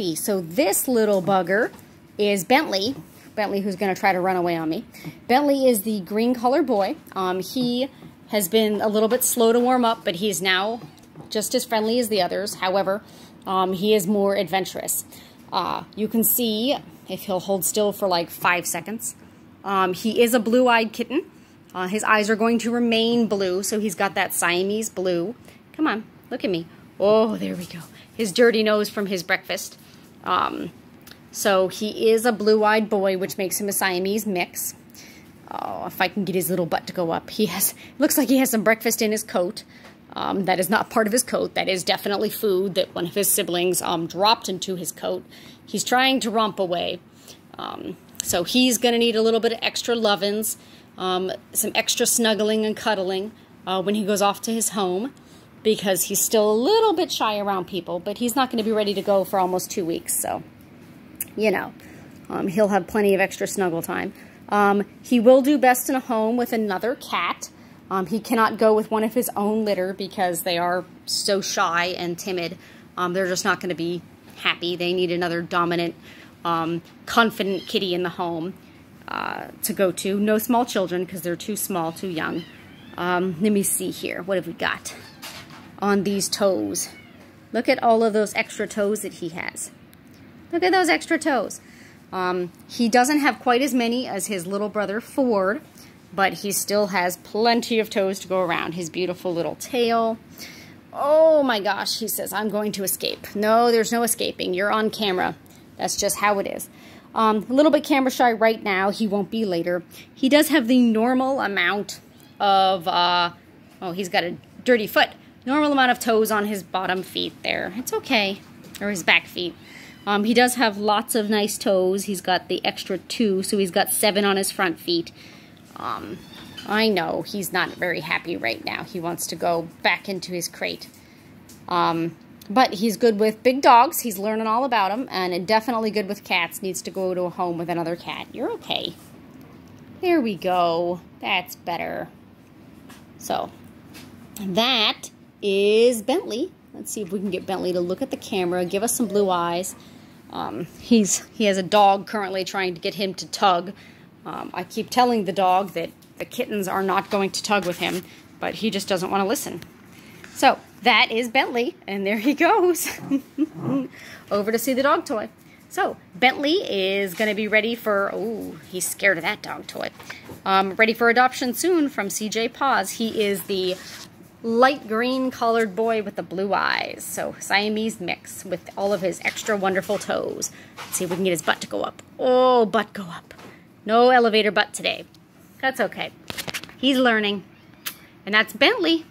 So this little bugger is Bentley. Bentley, who's going to try to run away on me. Bentley is the green color boy. Um, he has been a little bit slow to warm up, but he's now just as friendly as the others. However, um, he is more adventurous. Uh, you can see, if he'll hold still for like five seconds, um, he is a blue-eyed kitten. Uh, his eyes are going to remain blue, so he's got that Siamese blue. Come on, look at me. Oh, there we go. His dirty nose from his breakfast. Um, so he is a blue-eyed boy, which makes him a Siamese mix. Oh, if I can get his little butt to go up. He has, looks like he has some breakfast in his coat. Um, that is not part of his coat. That is definitely food that one of his siblings um, dropped into his coat. He's trying to romp away. Um, so he's going to need a little bit of extra lovin's, um, some extra snuggling and cuddling uh, when he goes off to his home because he's still a little bit shy around people, but he's not going to be ready to go for almost two weeks. So, you know, um, he'll have plenty of extra snuggle time. Um, he will do best in a home with another cat. Um, he cannot go with one of his own litter because they are so shy and timid. Um, they're just not going to be happy. They need another dominant, um, confident kitty in the home uh, to go to. No small children because they're too small, too young. Um, let me see here. What have we got on these toes? Look at all of those extra toes that he has. Look at those extra toes. Um, he doesn't have quite as many as his little brother Ford, but he still has plenty of toes to go around. His beautiful little tail. Oh my gosh, he says, I'm going to escape. No, there's no escaping. You're on camera. That's just how it is. Um, a little bit camera shy right now. He won't be later. He does have the normal amount of, uh, oh, he's got a dirty foot. Normal amount of toes on his bottom feet there. It's okay. Or his back feet. Um, he does have lots of nice toes. He's got the extra two, so he's got seven on his front feet. Um, I know he's not very happy right now. He wants to go back into his crate. Um, but he's good with big dogs. He's learning all about them, and definitely good with cats. Needs to go to a home with another cat. You're okay. There we go. That's better. So, that is Bentley. Let's see if we can get Bentley to look at the camera, give us some blue eyes. Um, he's He has a dog currently trying to get him to tug. Um, I keep telling the dog that the kittens are not going to tug with him, but he just doesn't want to listen. So that is Bentley, and there he goes. Over to see the dog toy. So Bentley is going to be ready for, oh, he's scared of that dog toy. Um, ready for adoption soon from CJ Paws. He is the light green collared boy with the blue eyes. So Siamese mix with all of his extra wonderful toes. Let's see if we can get his butt to go up. Oh, butt go up. No elevator butt today. That's okay. He's learning. And that's Bentley.